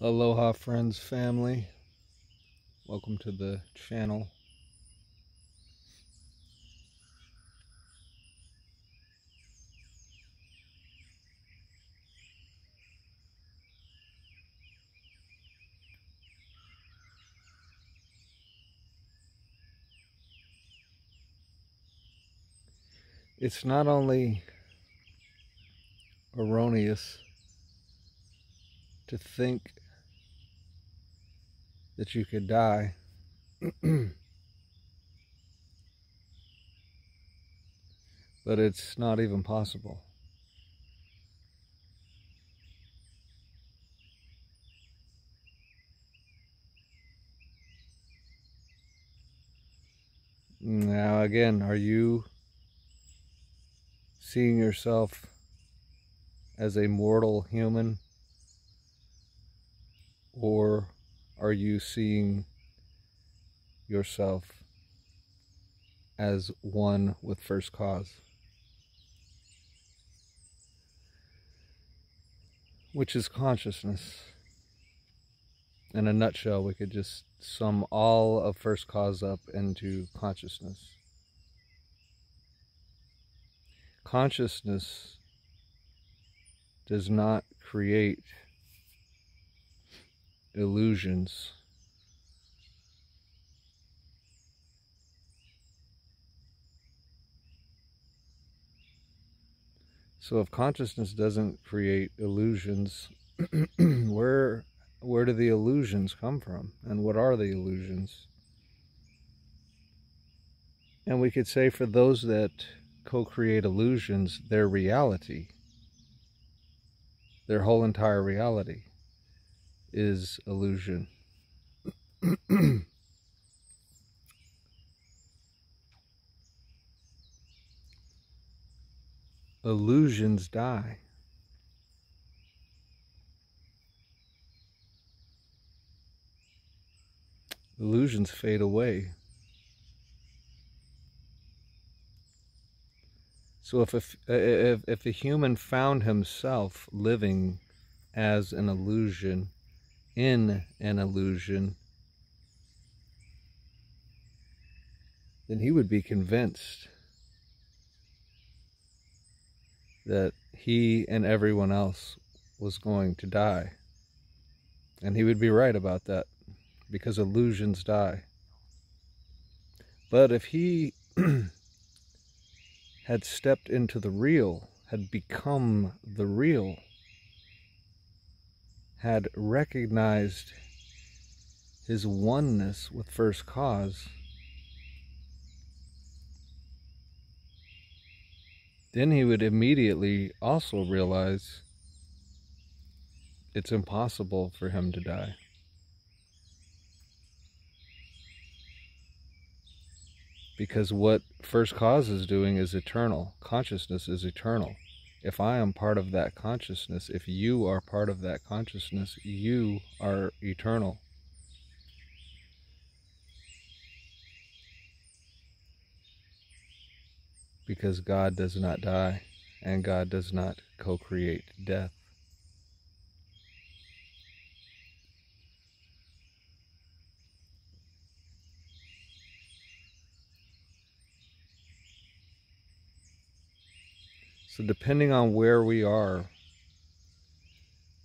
Aloha friends, family. Welcome to the channel. It's not only erroneous to think that you could die. but it's not even possible. Now, again, are you seeing yourself as a mortal human? Or are you seeing yourself as one with first cause? Which is consciousness. In a nutshell, we could just sum all of first cause up into consciousness. Consciousness does not create illusions. So if consciousness doesn't create illusions, where where do the illusions come from? And what are the illusions? And we could say for those that co-create illusions, their reality, their whole entire reality is illusion. Illusions die. Illusions fade away. So if a, uh, if, if a human found himself living as an illusion, in an illusion, then he would be convinced that he and everyone else was going to die. And he would be right about that because illusions die. But if he had stepped into the real, had become the real, had recognized his oneness with first cause, then he would immediately also realize it's impossible for him to die. Because what first cause is doing is eternal. Consciousness is eternal if I am part of that consciousness, if you are part of that consciousness, you are eternal. Because God does not die and God does not co create death. So, depending on where we are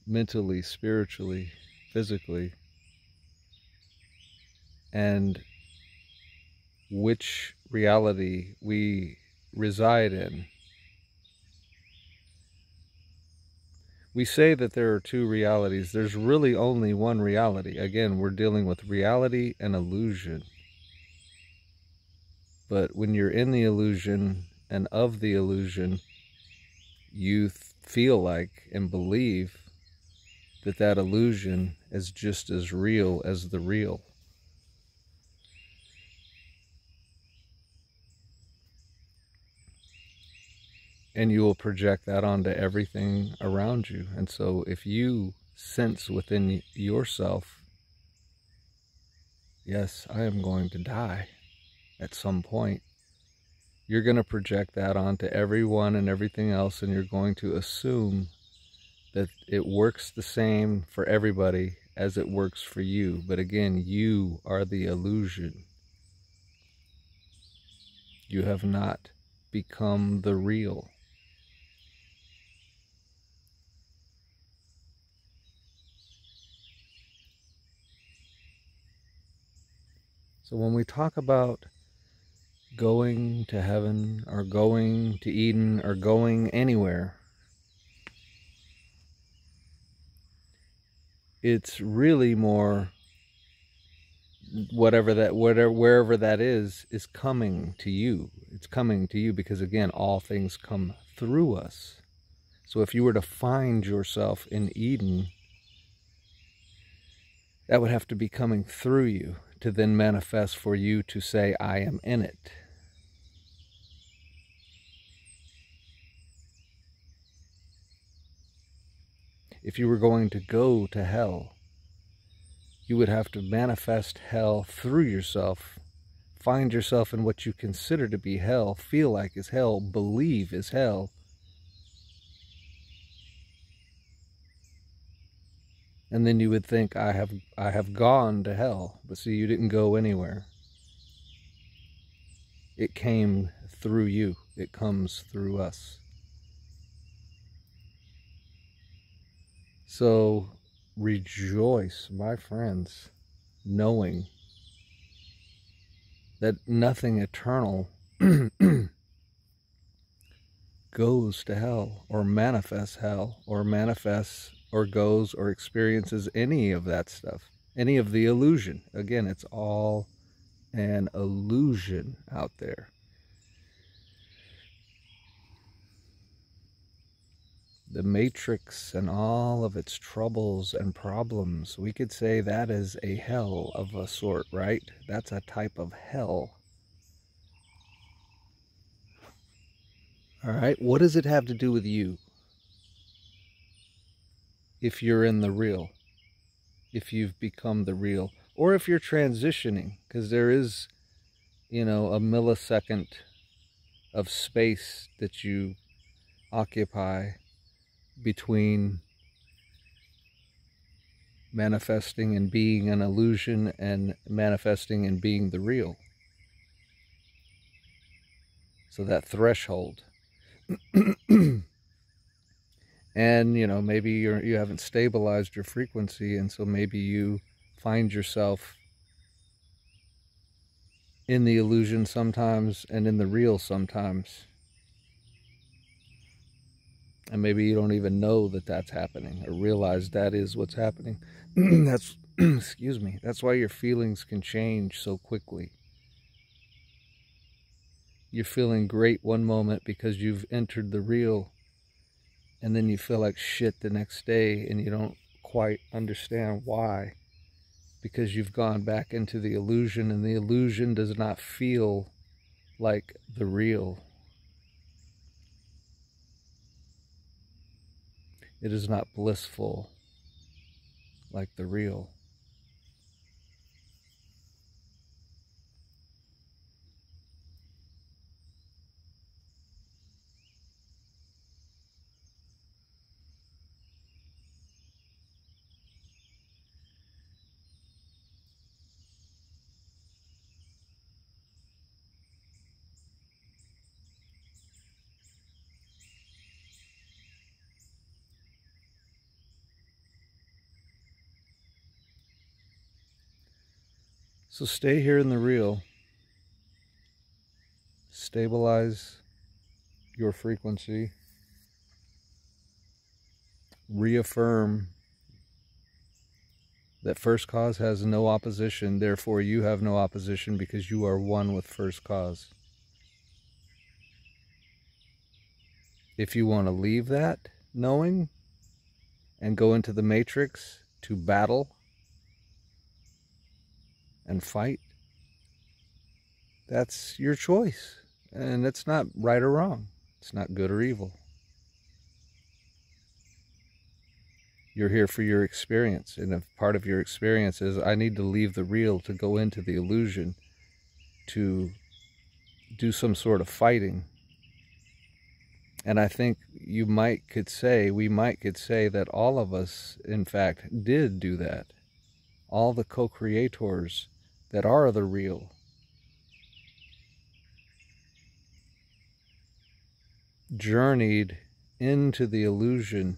mentally, spiritually, physically, and which reality we reside in. We say that there are two realities. There's really only one reality. Again, we're dealing with reality and illusion. But when you're in the illusion and of the illusion, you feel like and believe that that illusion is just as real as the real. And you will project that onto everything around you. And so if you sense within yourself, yes, I am going to die at some point, you're going to project that onto everyone and everything else, and you're going to assume that it works the same for everybody as it works for you. But again, you are the illusion. You have not become the real. So when we talk about going to heaven or going to Eden or going anywhere, it's really more whatever that whatever wherever that is is coming to you. It's coming to you because again all things come through us. So if you were to find yourself in eden that would have to be coming through you to then manifest for you to say i am in it if you were going to go to hell, you would have to manifest hell through yourself, find yourself in what you consider to be hell, feel like is hell, believe is hell. And then you would think, I have, I have gone to hell. But see, you didn't go anywhere. It came through you. It comes through us. So rejoice, my friends, knowing that nothing eternal goes to hell or manifests hell or manifests or goes or experiences any of that stuff, any of the illusion. Again, it's all an illusion out there. the matrix and all of its troubles and problems, we could say that is a hell of a sort, right? That's a type of hell. All right, what does it have to do with you? If you're in the real, if you've become the real, or if you're transitioning, because there is, you know, a millisecond of space that you occupy between manifesting and being an illusion and manifesting and being the real. So that threshold. and you know maybe you're you haven't stabilized your frequency and so maybe you find yourself in the illusion sometimes and in the real sometimes. And maybe you don't even know that that's happening or realize that is what's happening. That's excuse me that's why your feelings can change so quickly. You're feeling great one moment because you've entered the real and then you feel like shit the next day and you don't quite understand why because you've gone back into the illusion and the illusion does not feel like the real It is not blissful like the real. So stay here in the real. Stabilize your frequency. Reaffirm that first cause has no opposition, therefore you have no opposition because you are one with first cause. If you want to leave that knowing and go into the matrix to battle and fight, that's your choice. And it's not right or wrong. It's not good or evil. You're here for your experience. And if part of your experience is I need to leave the real to go into the illusion, to do some sort of fighting, And I think you might could say, we might could say that all of us, in fact, did do that. All the co-creators that are the real. Journeyed into the illusion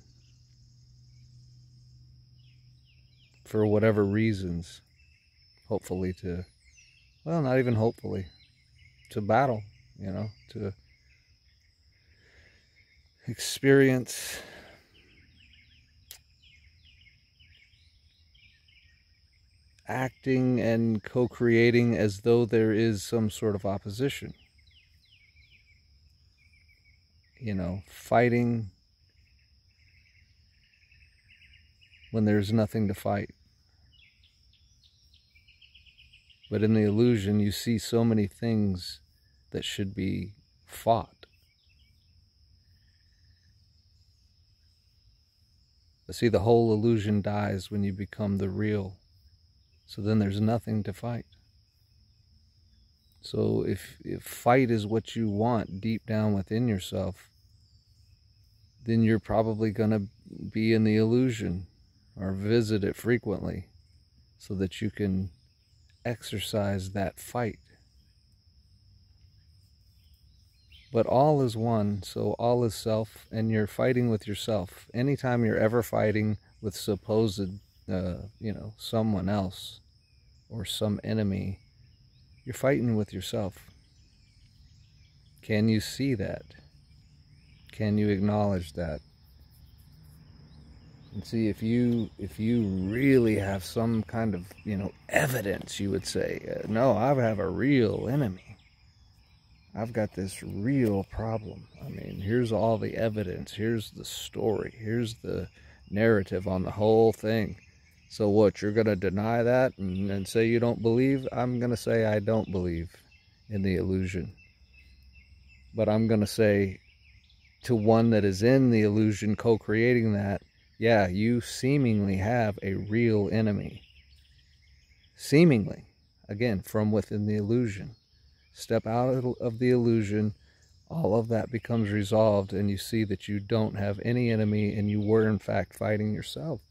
for whatever reasons. Hopefully to, well, not even hopefully, to battle, you know, to experience acting and co-creating as though there is some sort of opposition. You know, fighting when there's nothing to fight. But in the illusion, you see so many things that should be fought. But see, the whole illusion dies when you become the real. So then there's nothing to fight. So if, if fight is what you want deep down within yourself, then you're probably going to be in the illusion or visit it frequently so that you can exercise that fight. But all is one, so all is self, and you're fighting with yourself. Anytime you're ever fighting with supposed, uh, you know, someone else or some enemy, you're fighting with yourself. Can you see that? Can you acknowledge that? and see if you if you really have some kind of you know evidence you would say uh, no i have a real enemy i've got this real problem i mean here's all the evidence here's the story here's the narrative on the whole thing so what you're going to deny that and, and say you don't believe i'm going to say i don't believe in the illusion but i'm going to say to one that is in the illusion co-creating that yeah, you seemingly have a real enemy. Seemingly, again, from within the illusion. Step out of the illusion, all of that becomes resolved, and you see that you don't have any enemy, and you were, in fact, fighting yourself.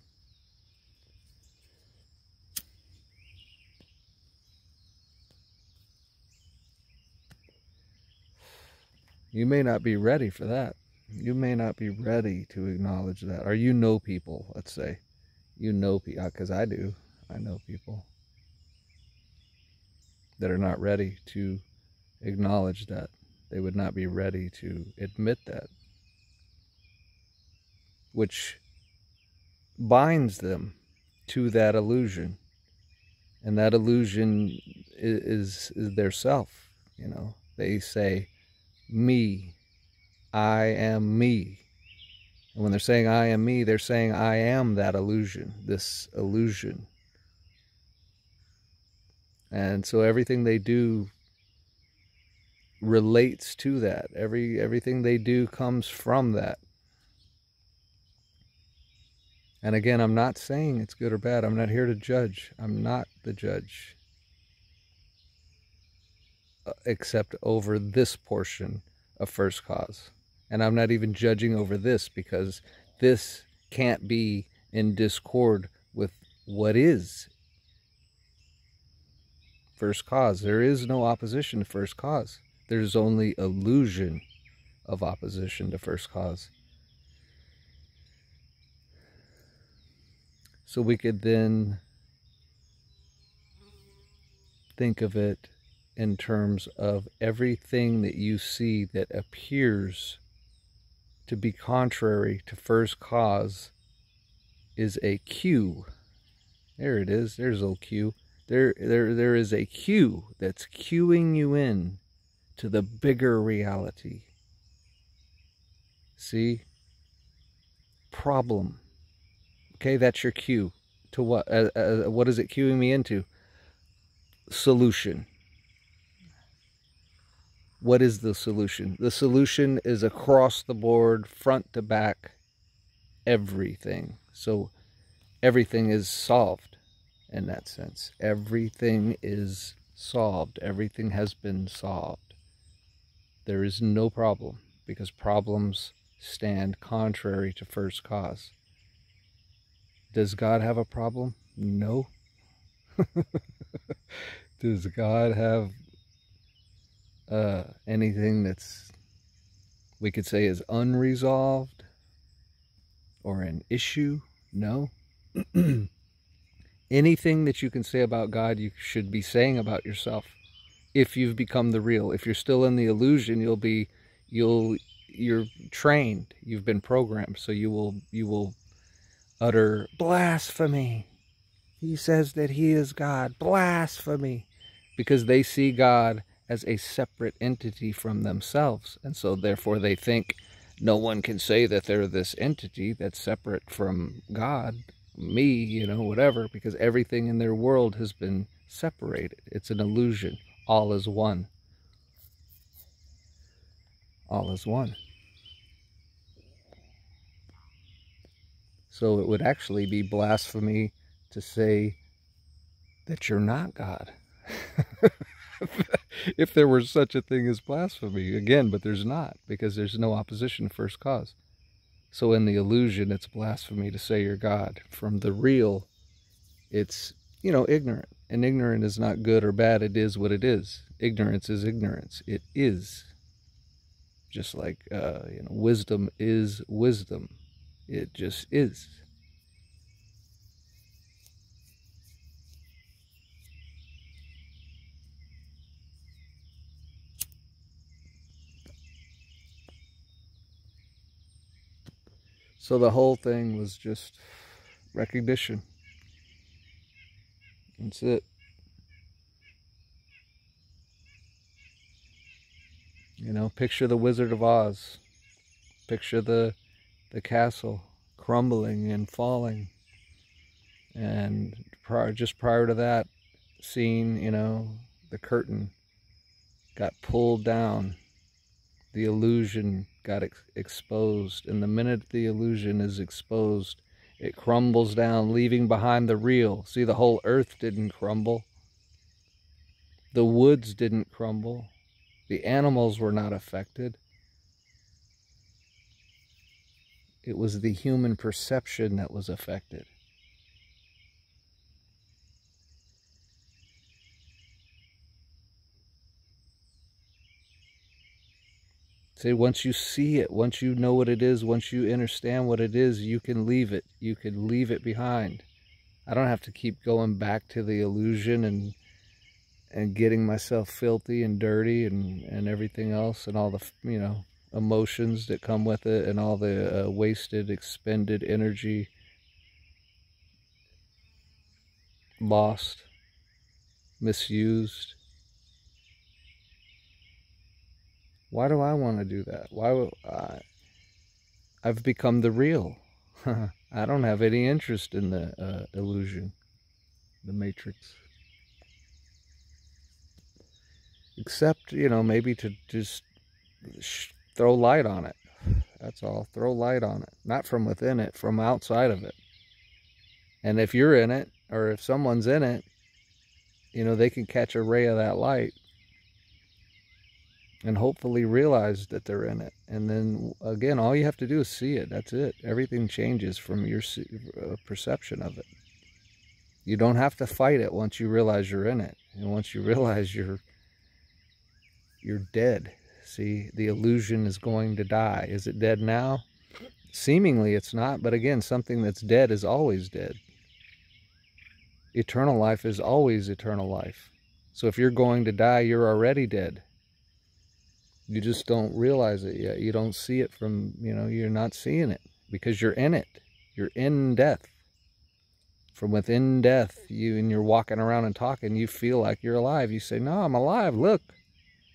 You may not be ready for that. You may not be ready to acknowledge that. Or you know people let's say. You know people because uh, i do. I know people that are not ready to acknowledge that. They would not be ready to admit that. Which binds them to that illusion. And that illusion is, is, is their self you know. They say me I am me. And when they're saying I am me, they're saying I am that illusion, this illusion. And so everything they do relates to that. Every everything they do comes from that. And again, I'm not saying it's good or bad. I'm not here to judge. I'm not the judge. Except over this portion of first cause. And I'm not even judging over this because this can't be in discord with what is first cause. There is no opposition to first cause. There's only illusion of opposition to first cause. So we could then think of it in terms of everything that you see that appears to be contrary to first cause is a cue. There it is. There's old cue. There, there, there is a cue that's cueing you in to the bigger reality. See? Problem. Okay, that's your cue. To what? Uh, uh, what is it cueing me into? Solution. What is the solution? The solution is across the board, front to back, everything. So everything is solved in that sense. Everything is solved. Everything has been solved. There is no problem. because problems stand contrary to first cause. Does God have a problem? No. Does God have uh, anything that's we could say is unresolved or an issue? No. Anything that you can say about God, you should be saying about yourself. If you've become the real, if you're still in the illusion, you'll be, you'll, you're trained. You've been programmed, so you will, you will utter blasphemy. He says that he is God. Blasphemy, because they see God as a separate entity from themselves, and so therefore they think no one can say that they're this entity that's separate from God me, you know, whatever, because everything in their world has been separated. It's an illusion. All is one. All is one. So it would actually be blasphemy to say that you're not God. if there were such a thing as blasphemy. Again, but there's not, because there's no opposition to first cause. So in the illusion, it's blasphemy to say you're God. From the real, it's, you know, ignorant. And ignorant is not good or bad. It is what it is. Ignorance is ignorance. It is. Just like, uh, you know, wisdom is wisdom. It just is. So the whole thing was just recognition. That's it. You know, picture the Wizard of Oz. Picture the the castle crumbling and falling. And prior, just prior to that scene, you know, the curtain got pulled down. The illusion got ex exposed. And the minute the illusion is exposed, it crumbles down, leaving behind the real. See, the whole earth didn't crumble. The woods didn't crumble. The animals were not affected. It was the human perception that was affected. Say, once you see it, once you know what it is, once you understand what it is, you can leave it. You can leave it behind. I don't have to keep going back to the illusion and and getting myself filthy and dirty and, and everything else and all the, you know, emotions that come with it and all the uh, wasted, expended energy lost, misused. Why do I want to do that? Why would I? I've become the real. I don't have any interest in the uh, illusion, the matrix. Except, you know, maybe to just throw light on it. That's all. Throw light on it. Not from within it, from outside of it. And if you're in it, or if someone's in it, you know, they can catch a ray of that light and hopefully realize that they're in it. And then again, all you have to do is see it. That's it. Everything changes from your uh, perception of it. You don't have to fight it once you realize you're in it. And once you realize you're you're dead. See, the illusion is going to die. Is it dead now? Seemingly it's not, but again, something that's dead is always dead. Eternal life is always eternal life. So if you're going to die, you're already dead you just don't realize it yet. You don't see it from, you know, you're not seeing it because you're in it. You're in death. From within death, you and you're walking around and talking, you feel like you're alive. You say, no, I'm alive. Look,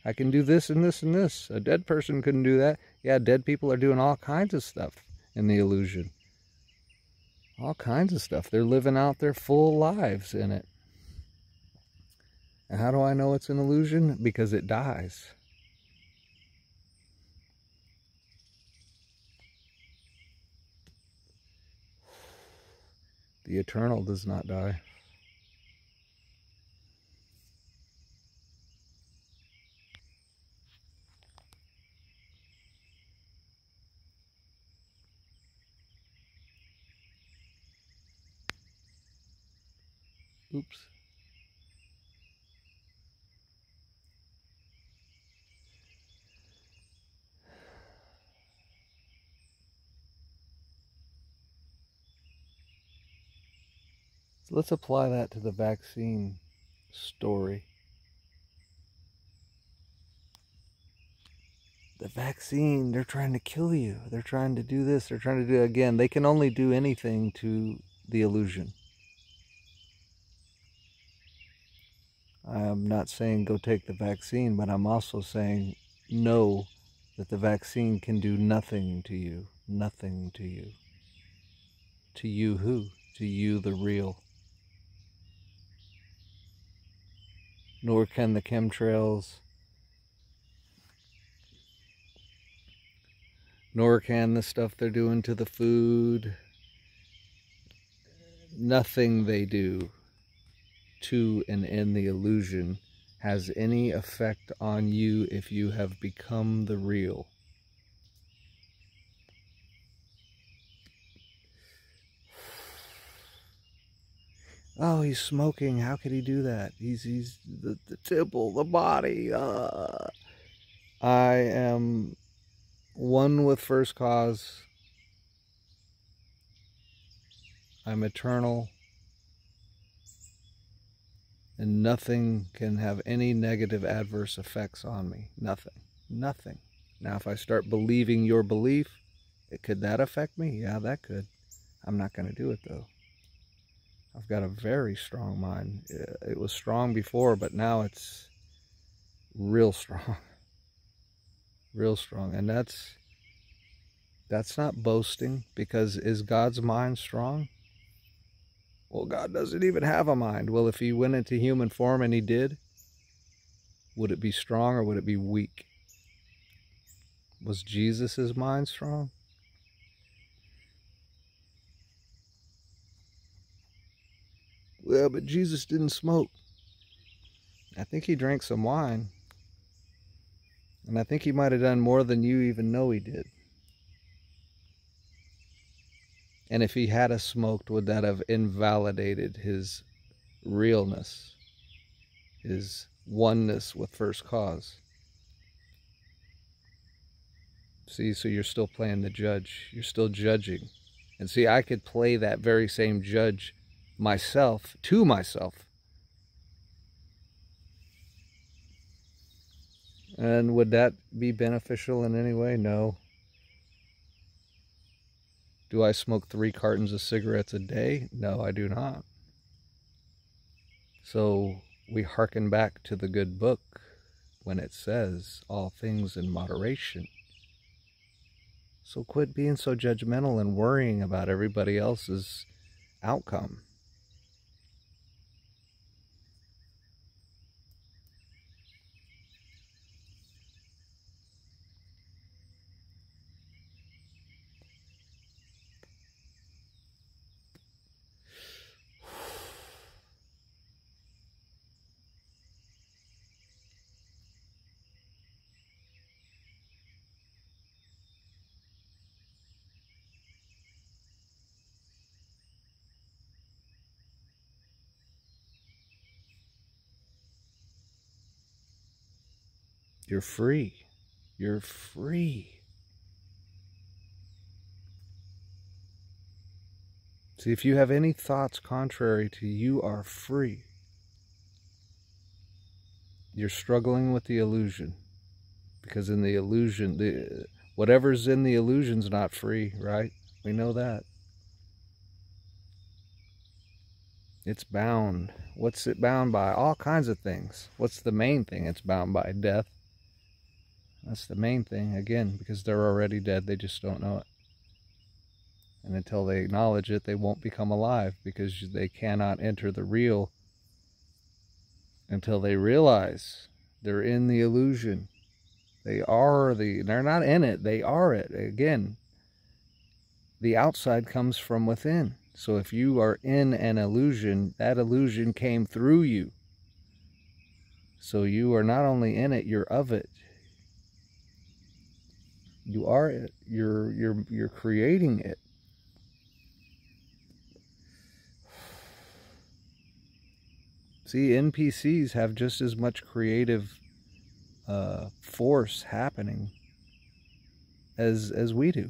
I can do this and this and this. A dead person couldn't do that. Yeah, dead people are doing all kinds of stuff in the illusion. All kinds of stuff. They're living out their full lives in it. And how do I know it's an illusion? Because it dies. The eternal does not die. Oops. Let's apply that to the vaccine story. The vaccine, they're trying to kill you. They're trying to do this. They're trying to do again. They can only do anything to the illusion. I'm not saying go take the vaccine, but I'm also saying know that the vaccine can do nothing to you. Nothing to you. To you who? To you, the real. Nor can the chemtrails, nor can the stuff they're doing to the food. Nothing they do to and in the illusion has any effect on you if you have become the real. Oh, he's smoking. How could he do that? He's he's the, the temple, the body. Uh. I am one with first cause. I'm eternal. And nothing can have any negative adverse effects on me. Nothing. Nothing. Now, if I start believing your belief, it, could that affect me? Yeah, that could. I'm not going to do it, though. I've got a very strong mind. Uh, it was strong before, but now it's real strong. Real strong. And that's that's not boasting because is God's mind strong? Well, God doesn't even have a mind. Well, if he went into human form and he did, would it be strong or would it be weak? Was Jesus' mind strong? Well, but Jesus didn't smoke. I think he drank some wine. And I think he might have done more than you even know he did. And if he had a smoked, would that have invalidated his realness, his oneness with first cause? See, so you're still playing the judge. You're still judging. And see, I could play that very same judge myself to myself. And would that be beneficial in any way? No. Do I smoke three cartons of cigarettes a day? No, I do not. So we hearken back to the good book when it says all things in moderation. So quit being so judgmental and worrying about everybody else's outcome. You're free. You're free. See, if you have any thoughts contrary to you are free. You're struggling with the illusion. Because in the illusion, the whatever's in the illusion's not free, right? We know that. It's bound. What's it bound by? All kinds of things. What's the main thing? It's bound by death, that's the main thing, again, because they're already dead, they just don't know it. And until they acknowledge it, they won't become alive because they cannot enter the real until they realize they're in the illusion. They are the, they're not in it, they are it. Again, the outside comes from within. So if you are in an illusion, that illusion came through you. So you are not only in it, you're of it you are it you're you're you're creating it See, NPCs have just as much creative uh, force happening as as we do.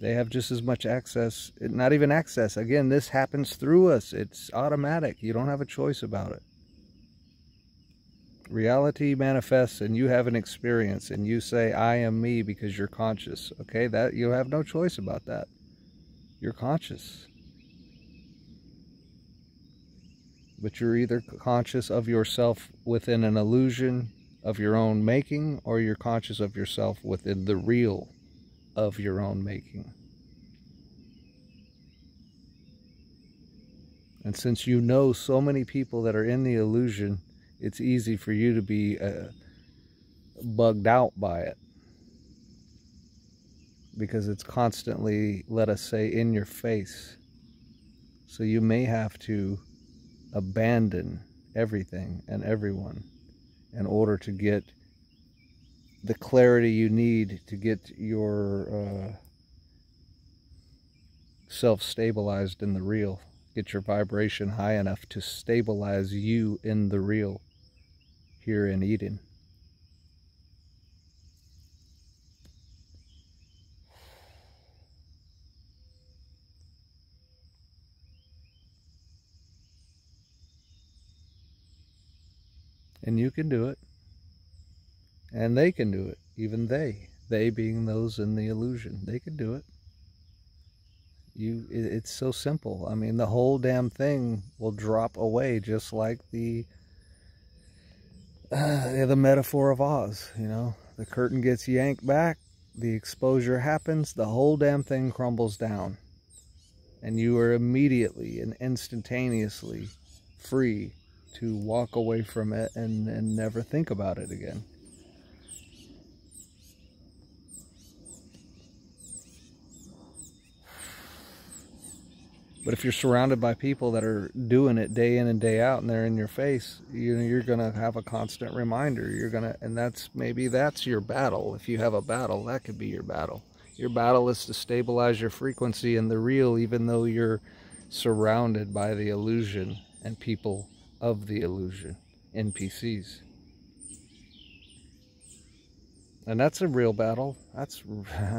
They have just as much access, not even access. Again, this happens through us. It's automatic. You don't have a choice about it. Reality manifests and you have an experience and you say, I am me because you're conscious. Okay, that you have no choice about that. You're conscious. But you're either conscious of yourself within an illusion of your own making or you're conscious of yourself within the real of your own making. And since you know so many people that are in the illusion, it's easy for you to be uh, bugged out by it. Because it's constantly, let us say, in your face. So you may have to abandon everything and everyone in order to get the clarity you need to get your uh, self stabilized in the real. Get your vibration high enough to stabilize you in the real here in Eden. And you can do it. And they can do it. Even they. They being those in the illusion. They can do it. You it's so simple. I mean the whole damn thing will drop away just like the uh, the metaphor of Oz, you know. The curtain gets yanked back, the exposure happens, the whole damn thing crumbles down. And you are immediately and instantaneously free to walk away from it and, and never think about it again. But if you're surrounded by people that are doing it day in and day out and they're in your face, you know, you're going to have a constant reminder. You're going to, and that's maybe that's your battle. If you have a battle, that could be your battle. Your battle is to stabilize your frequency in the real, even though you're surrounded by the illusion and people of the illusion, NPCs. And that's a real battle. That's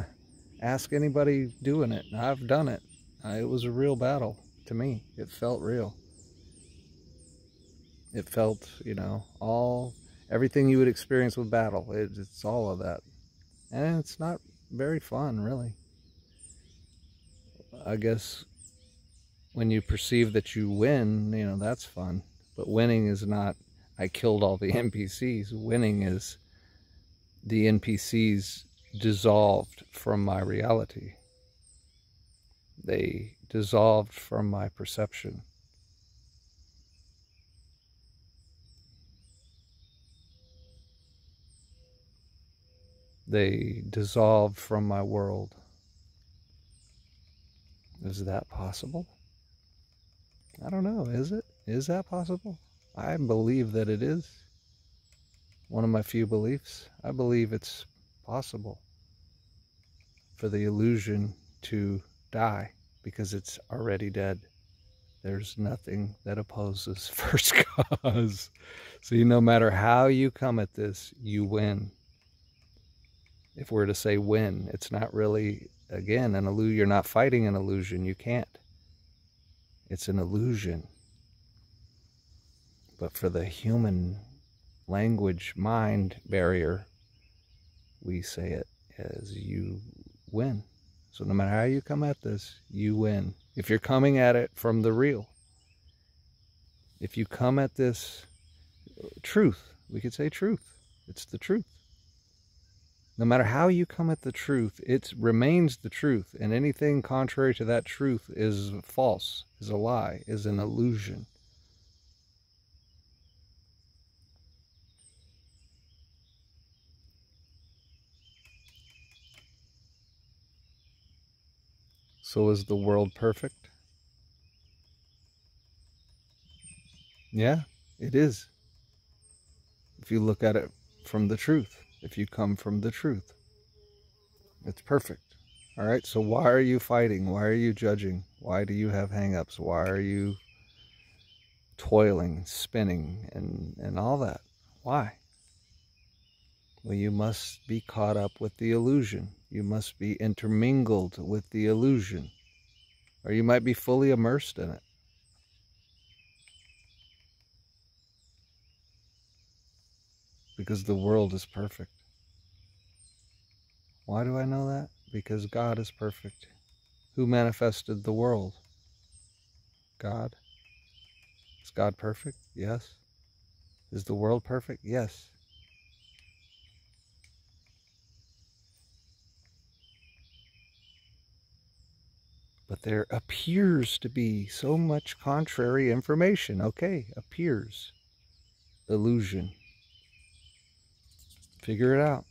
ask anybody doing it. I've done it. Uh, it was a real battle to me. It felt real. It felt, you know, all everything you would experience with battle. It, it's all of that, and it's not very fun, really. I guess when you perceive that you win, you know, that's fun. But winning is not, I killed all the NPCs. Winning is the NPCs dissolved from my reality. They dissolved from my perception. They dissolved from my world. Is that possible? I don't know. Is it? Is that possible? I believe that it is. One of my few beliefs. I believe it's possible for the illusion to die because it's already dead. There's nothing that opposes first cause. See, no matter how you come at this, you win. If we're to say win, it's not really, again, an illusion. You're not fighting an illusion. You can't. It's an illusion. But for the human language mind barrier, we say it as you win. So no matter how you come at this, you win. If you're coming at it from the real, if you come at this uh, truth, we could say truth. It's the truth. No matter how you come at the truth, it remains the truth. And anything contrary to that truth is false, is a lie, is an illusion. So is the world perfect? Yeah, it is. If you look at it from the truth, if you come from the truth, it's perfect. All right, so why are you fighting? Why are you judging? Why do you have hangups? Why are you toiling, spinning, and, and all that. Why? Well, you must be caught up with the illusion. You must be intermingled with the illusion. Or you might be fully immersed in it. Because the world is perfect. Why do I know that? Because God is perfect. Who manifested the world? God. Is God perfect? Yes. Is the world perfect? Yes. But there appears to be so much contrary information. Okay, appears. Illusion. Figure it out.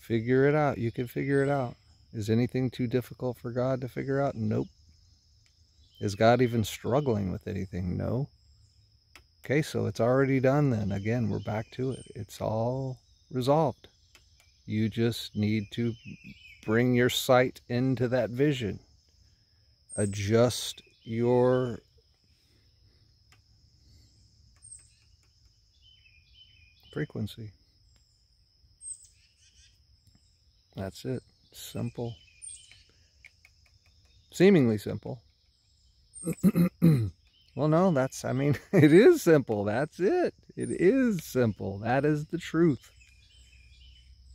Figure it out. You can figure it out. Is anything too difficult for God to figure out? Nope. Is God even struggling with anything? No. Okay, so it's already done then. Again, we're back to it. It's all resolved. You just need to bring your sight into that vision. Adjust your frequency. That's it. Simple. Seemingly simple. well, no, that's, I mean, it is simple. That's it. It is simple. That is the truth.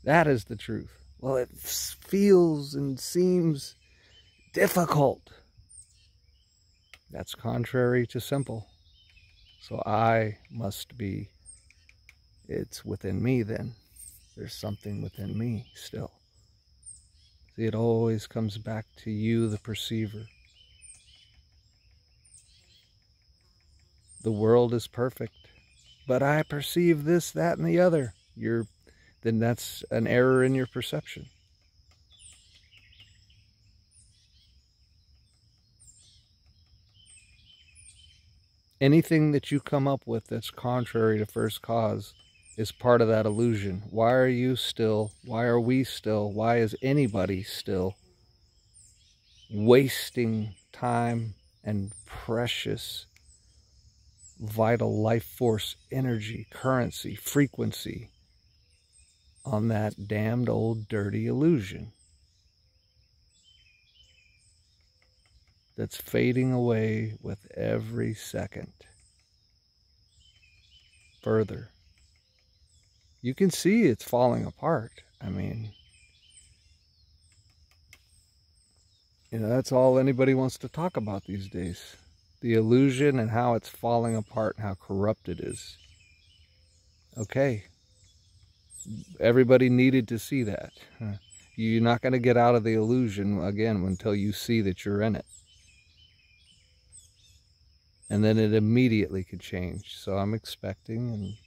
That is the truth. Well, it feels and seems difficult. That's contrary to simple. So I must be, it's within me then. There's something within me still. See, it always comes back to you, the perceiver. the world is perfect. But I perceive this, that, and the other. You're, then that's an error in your perception. Anything that you come up with that's contrary to first cause is part of that illusion. Why are you still? Why are we still? Why is anybody still wasting time and precious vital life force, energy, currency, frequency on that damned old dirty illusion that's fading away with every second. Further, you can see it's falling apart. I mean, you know, that's all anybody wants to talk about these days the illusion and how it's falling apart and how corrupt it is. Okay. Everybody needed to see that. You're not going to get out of the illusion again until you see that you're in it. And then it immediately could change. So I'm expecting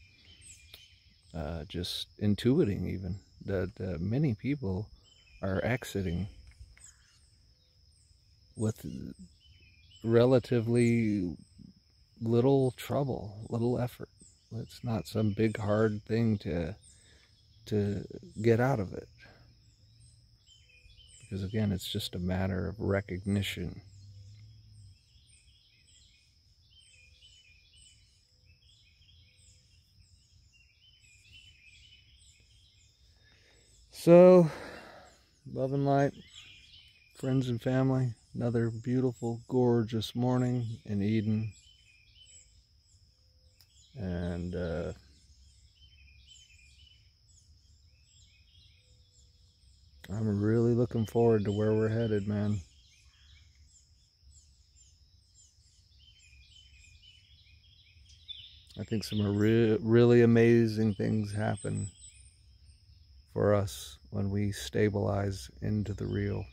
and uh, just intuiting even that uh, many people are exiting with relatively little trouble, little effort. It's not some big hard thing to to get out of it. Because again, it's just a matter of recognition. So, love and light, friends and family, Another beautiful, gorgeous morning in Eden. And uh, I'm really looking forward to where we're headed, man. I think some re really amazing things happen for us when we stabilize into the real.